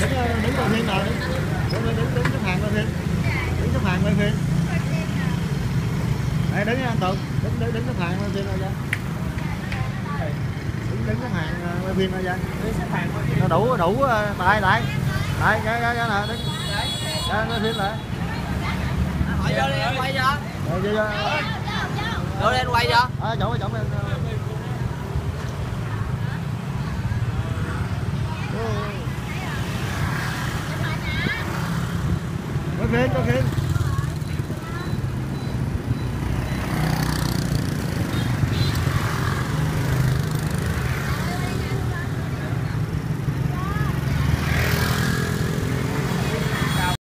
đứng đứng đầu tiên rồi đứng đứng đứng xếp hàng đầu tiên đứng xếp hàng đầu tiên đây đứng anh tùng đứng đứng đứng xếp hàng đầu tiên rồi đứng đứng xếp hàng đầu tiên rồi đứng xếp hàng nó đủ đủ tại lại tại cái cái cái nào đứng cái nó xếp lại hỏi vô đi quay cho rồi vô lên quay cho à, chỗ chỗ bên Moment, Moment.